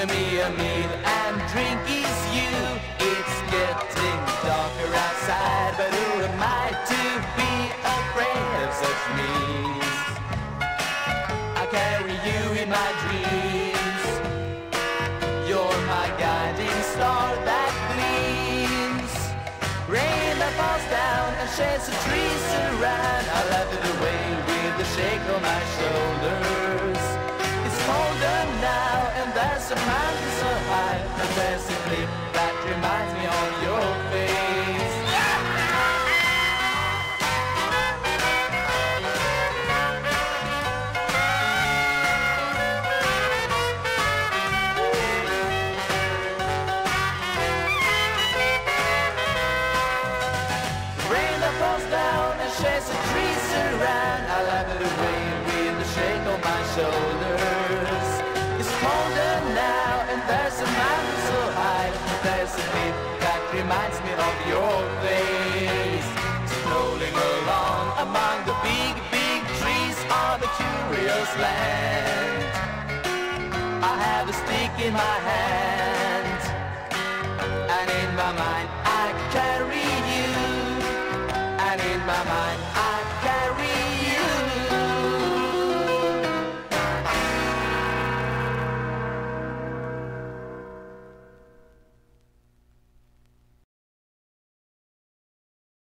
To me, a meal and drink I carry you in my dreams. You're my guiding star that gleams. Rain that falls down and the trees around. I it away with shake on my shoulders. It's colder now and there's a mountain so high. A cliff that reminds there's a mountain so high. There's a cliff that reminds me of your face. Strolling along among the big, big trees on a curious land. I have a stick in my hand. And in my mind I carry you And in my mind